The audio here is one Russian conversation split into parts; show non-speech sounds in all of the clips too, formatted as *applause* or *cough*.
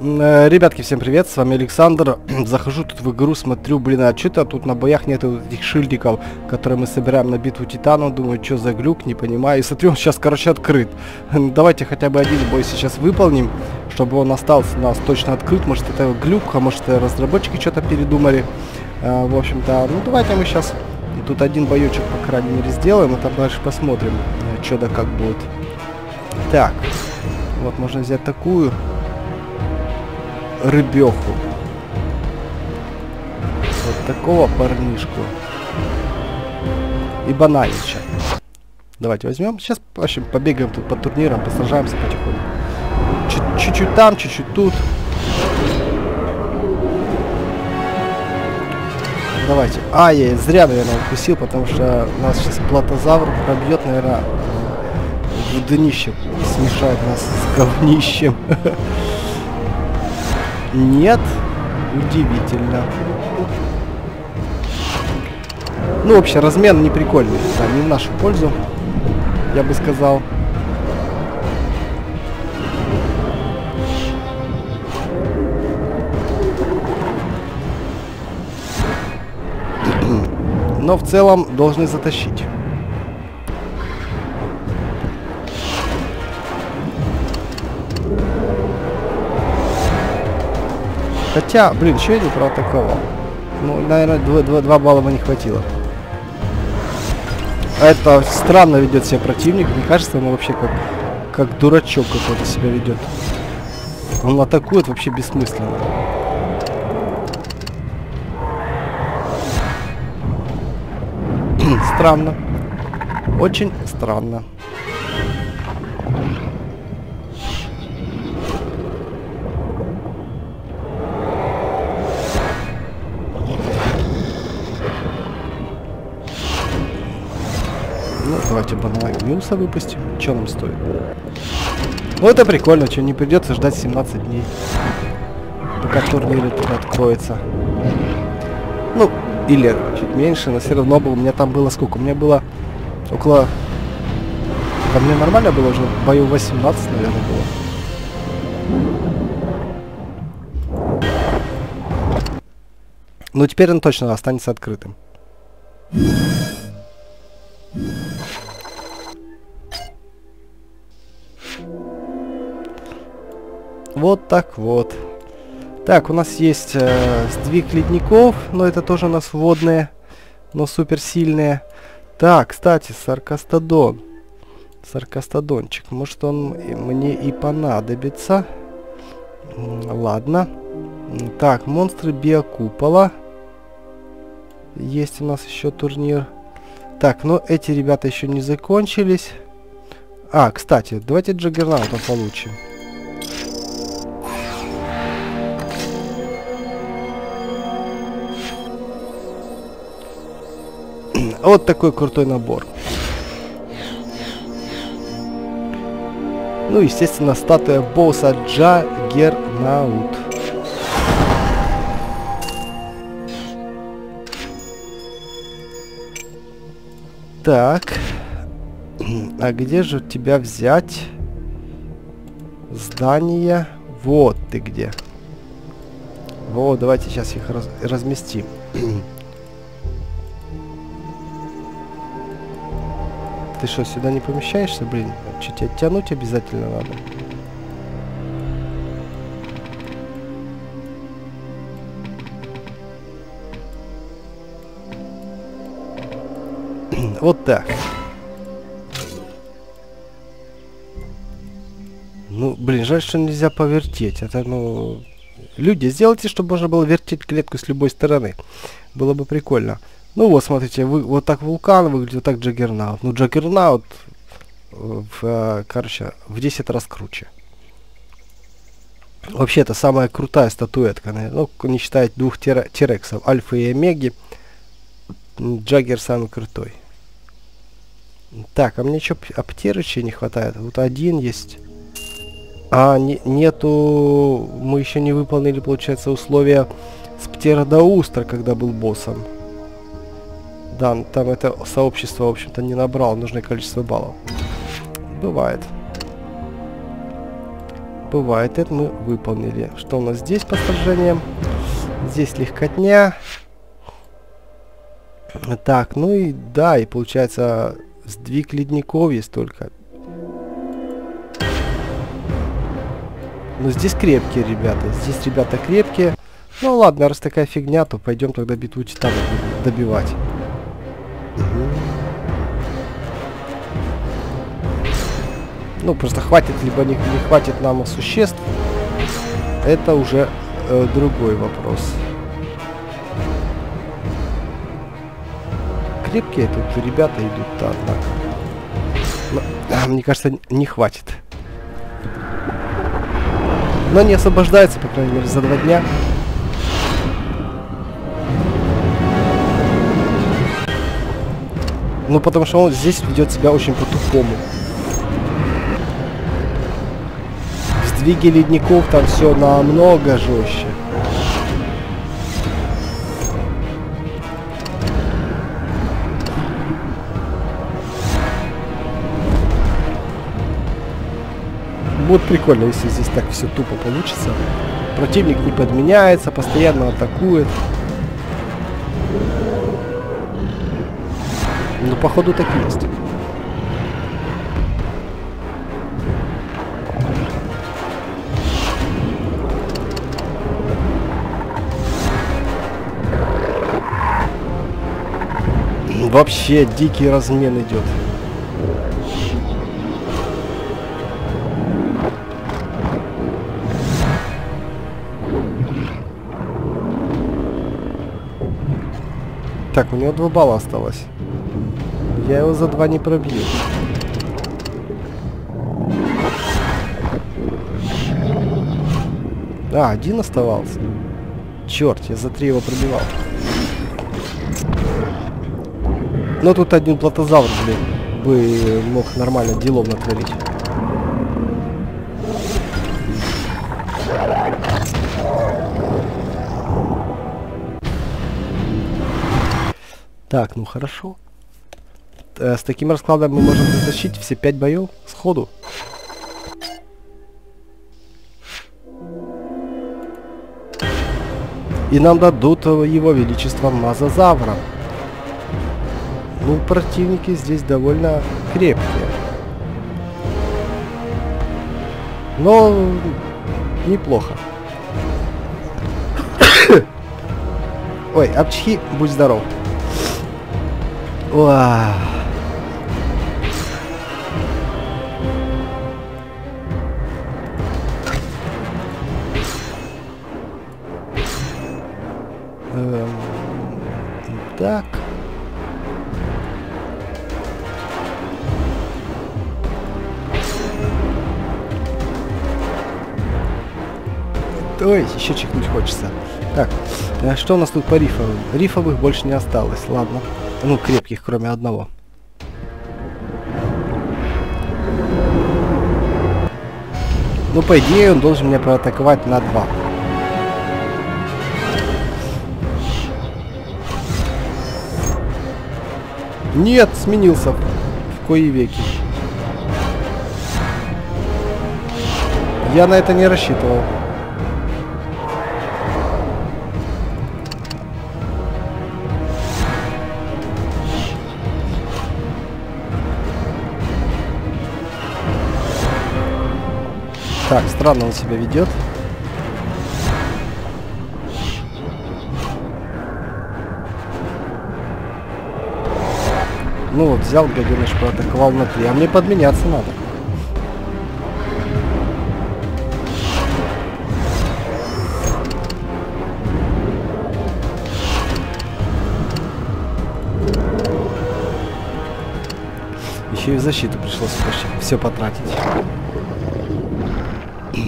Э, Ребятки, всем привет, с вами Александр. *clears throat* Захожу тут в игру, смотрю, блин, а что-то тут на боях нету этих шильдиков, которые мы собираем на битву Титана. Думаю, что за глюк, не понимаю. И смотрю, он сейчас, короче, открыт. *laughs* Давайте хотя бы один бой сейчас выполним, чтобы он остался у нас точно открыт. Может, это глюк, а может, разработчики что-то передумали. А, в общем-то, ну давайте мы сейчас тут один боечек, по крайней мере, сделаем, а там дальше посмотрим, э, что да как будет. Так, вот можно взять такую рыбеху. Вот такого парнишку. И бананича. Давайте возьмем. Сейчас, в общем, побегаем тут по турнирам, посражаемся потихоньку. Чуть-чуть там, чуть-чуть тут. Давайте. А, я зря, наверное, укусил, потому что нас сейчас платозавр пробьет, наверное, в днище. Смешает нас с говнищем. *laughs* Нет. Удивительно. Ну, вообще, размен не прикольный. Да, не в нашу пользу, я бы сказал. *clears throat* Но в целом должны затащить. Хотя, блин, что я не проатаковал? Ну, наверное, 2, 2, 2 балла бы не хватило. Это странно ведет себя противник. Мне кажется, он вообще как, как дурачок какой-то себя ведет. Он атакует вообще бессмысленно. странно. Очень странно. Давайте банально минуса выпустим. Что нам стоит? Ну, это прикольно, что не придется ждать 17 дней. Пока турнир откроется. Ну, или чуть меньше, но все равно бы у меня там было сколько? У меня было около... Там мне нормально было уже, бою 18, наверное, было. Ну, теперь он точно останется открытым. Вот так вот. Так, у нас есть э, сдвиг ледников, но это тоже у нас водные, но суперсильные. Так, кстати, саркастодон. Саркастодончик. Может он мне и понадобится. Ладно. Так, монстры биокупола. Есть у нас еще турнир. Так, ну эти ребята еще не закончились. А, кстати, давайте Джаггернаута получим. Вот такой крутой набор. Ну, естественно, статуя босса Джаггернаут. Так. А где же тебя взять? Здание. Вот ты где. Вот, давайте сейчас их раз разместим. Ты что, сюда не помещаешься, блин? Что, тебя тянуть обязательно надо? *clears throat* вот так. Ну, блин, жаль, что нельзя повертеть. Это, ну... Люди, сделайте, чтобы можно было вертеть клетку с любой стороны. Было бы прикольно. Ну вот, смотрите, вы, вот так вулкан выглядит, вот так Джаггернаут. Ну, Джаггернаут, в, э, короче, в 10 раз круче. Вообще, это самая крутая статуэтка, ну, не считая двух тирексов, Альфа и Омеги. Джаггер самый крутой. Так, а мне что, аптерыча не хватает? Вот один есть. А, не, нету... Мы еще не выполнили, получается, условия с Птеродоустра, когда был боссом. Да, там это сообщество, в общем-то, не набрало нужное количество баллов. Бывает. Бывает, это мы выполнили. Что у нас здесь по сражениям? Здесь легкотня. Так, ну и да, и получается сдвиг ледников есть только. Но здесь крепкие ребята. Здесь ребята крепкие. Ну ладно, раз такая фигня, то пойдем тогда битву титанов добивать. Ну, просто хватит, либо не, не хватит нам существ. Это уже э, другой вопрос. Крепкие тут ребята идут-то, однако. Но, а, мне кажется, не хватит. Но не освобождается, по крайней мере, за два дня. Ну, потому что он здесь ведет себя очень по-тупому. Сдвиге ледников там все намного жестче. Будет прикольно, если здесь так все тупо получится. Противник не подменяется, постоянно атакует. Ну, походу, так и есть. Вообще дикий размен идет. Так, у него два балла осталось. Я его за два не пробью. А, один оставался. Черт, я за три его пробивал. Но тут один платозавр, блин, бы мог нормально делов натворить. Так, ну хорошо. Э, с таким раскладом мы можем затащить все пять боев сходу. И нам дадут его величество Мазозавра. Ну, противники здесь довольно крепкие. Но неплохо. *coughs* Ой, Апчхи, будь здоров. Уah. Эм, так. Ой, еще чихнуть хочется. Так, а что у нас тут по рифовым? Рифовых больше не осталось, ладно. Ну, крепких, кроме одного. Ну, по идее, он должен меня проатаковать на два. Нет, сменился в кои веки. Я на это не рассчитывал. Так, странно он себя ведет. Ну вот, взял гаденыш, проатаковал на 3, а мне подменяться надо. Еще и защиту пришлось почти все потратить.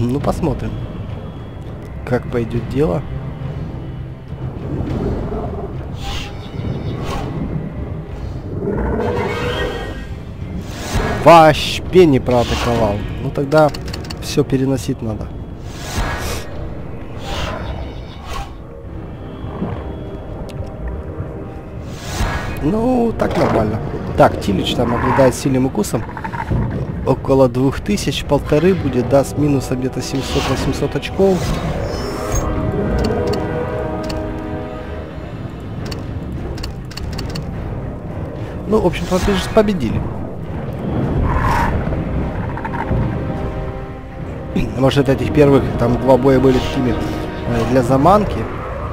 Ну, посмотрим, как пойдет дело. Вообще не проатаковал. Ну, тогда все переносить надо. Ну, так нормально. Так, Тилич там обладает сильным укусом. Около 2000, полторы будет, да, с где-то 700-800 очков. Ну, в общем-то, победили. Может, этих первых, там, два боя были такими э, для заманки,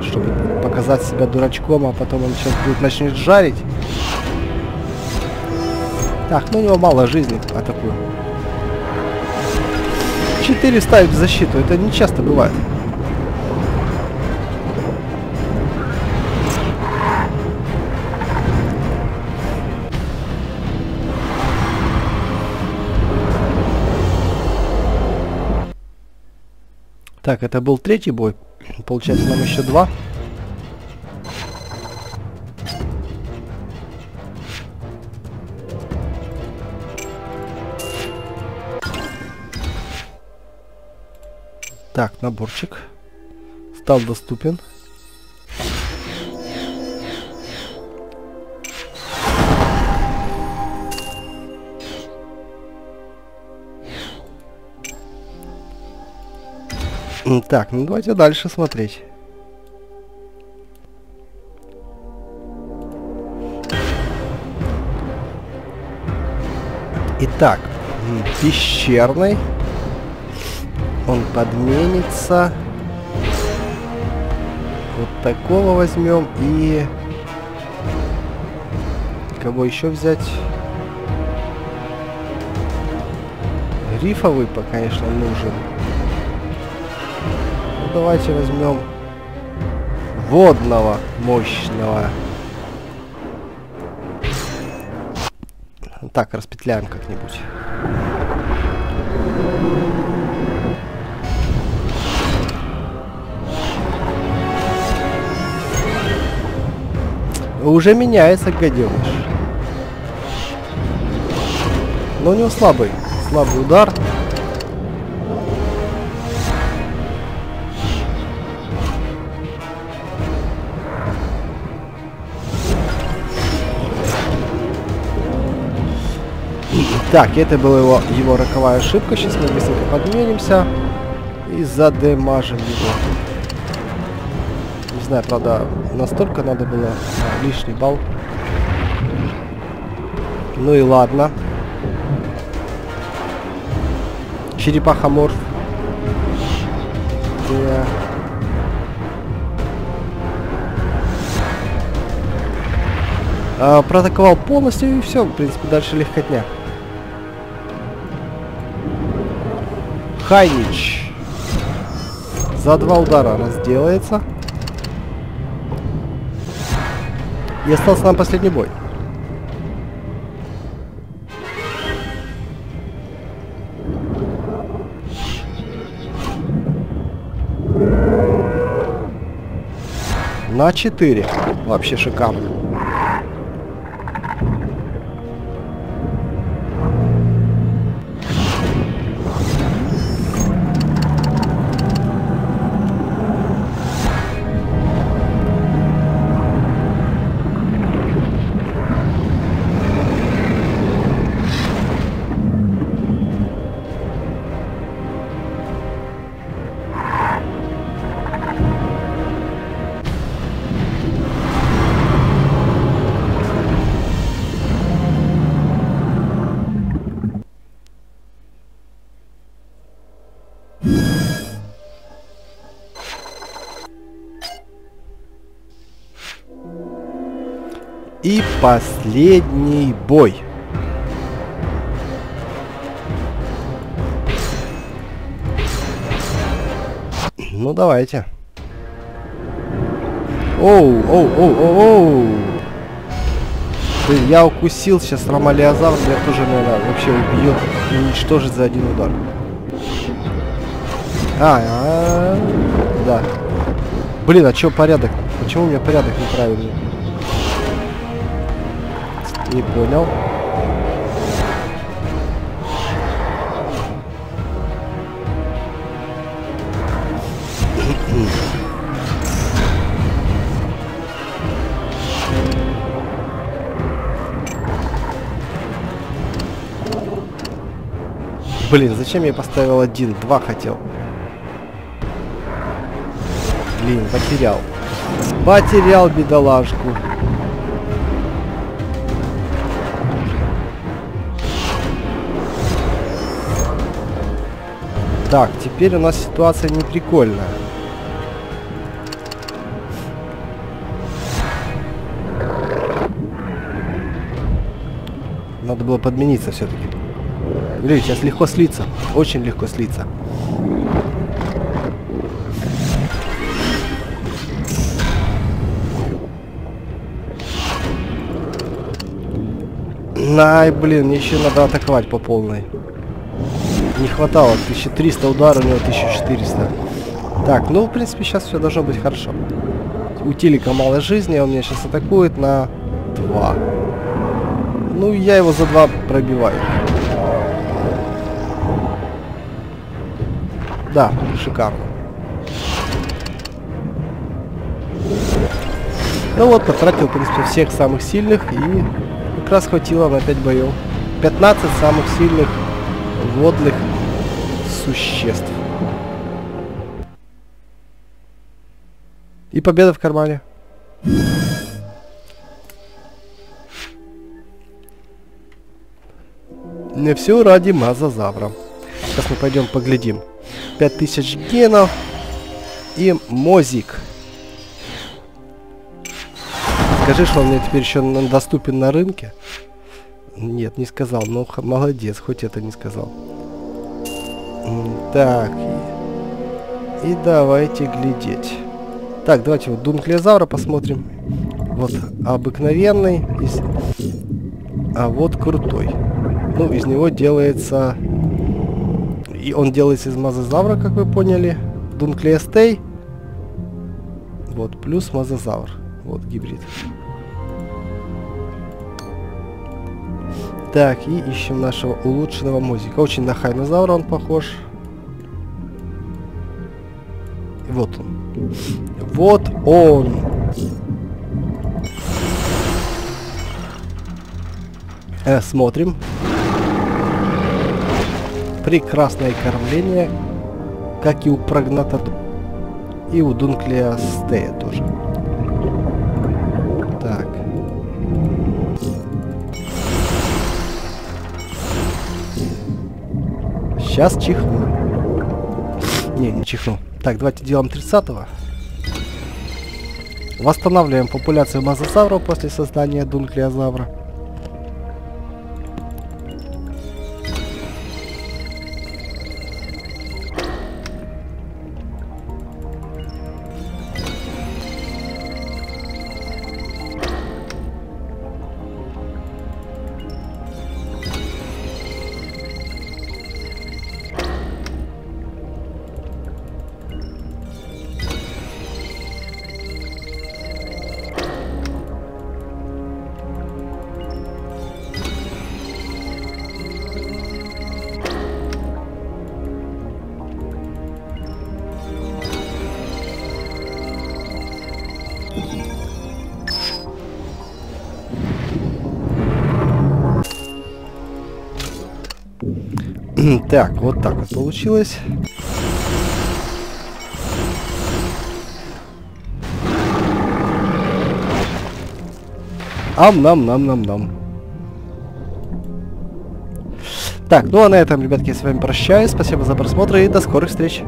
чтобы показать себя дурачком, а потом он сейчас будет начнет жарить. Так, ну у него мало жизни, атакую. 4 ставить в защиту, это не часто бывает. Так, это был третий бой. Получается, нам еще два. Так, наборчик. Стал доступен. Так, ну давайте дальше смотреть. Итак, пещерный. Он подменится. Вот такого возьмем и... Кого еще взять? Рифовый, конечно, нужен давайте возьмем водного мощного. Так, распетляем как-нибудь. Уже меняется гаденыш. Но у него слабый. Слабый удар. Так, это была его, его роковая ошибка. Сейчас мы быстренько подменимся и задемажим его. Не знаю, правда, настолько надо было а, лишний балл. Ну и ладно. Черепаха морф. Yeah. А, проатаковал полностью и все, в принципе, дальше легкотня. Хайнич. За два удара разделается. И остался нам последний бой. На 4. Вообще шикарно. И последний бой. Ну, давайте. Оу, оу, оу, оу, оу. Блин, я укусил сейчас Ромалиазавр, меня тоже, наверное, вообще убьет и уничтожит за один удар. А, а, -а, -а да. Блин, а чё порядок? Почему у меня порядок неправильный? Не понял. Блин, зачем я поставил один? Два хотел. Блин, потерял. Потерял бедолажку. Так, теперь у нас ситуация не прикольная. Надо было подмениться все-таки. Блин, сейчас легко слиться. Очень легко слиться. Най, блин, еще надо атаковать по полной. Не хватало, 1300 ударов, у него 1400. Так, ну, в принципе, сейчас все должно быть хорошо. У Тилика мало жизни, он меня сейчас атакует на 2. Ну, я его за 2 пробиваю. Да, шикарно. Ну вот, потратил, в принципе, всех самых сильных и как раз хватило на 5 боев. 15 самых сильных водных существ. И победа в кармане. Не все ради мазозавра. Сейчас мы пойдем поглядим. 5000 генов и мозик. Скажи, что он мне теперь еще доступен на рынке? Нет, не сказал. Ну, молодец, хоть это не сказал. Так. И, давайте глядеть. Так, давайте вот Дунклезавра посмотрим. Вот обыкновенный. Из... А вот крутой. Ну, из него делается... И он делается из мазозавра, как вы поняли. Дунклеостей. Вот, плюс мазозавр. Вот гибрид. Так, и ищем нашего улучшенного музыка. Очень на хайнозавра он похож. Вот он. Вот он. Э, смотрим. Прекрасное кормление, как и у Прогнатаду. И у Дунклея Стея тоже. Сейчас чихну. Не, не чихну. Так, давайте делаем 30-го. Восстанавливаем популяцию мазосавров после создания дунклеозавра. *clears throat* Так, вот так вот получилось. Ам-нам-нам-нам-нам. Так, ну а на этом, ребятки, я с вами прощаюсь. Спасибо за просмотр и до скорых встреч.